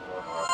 Oh.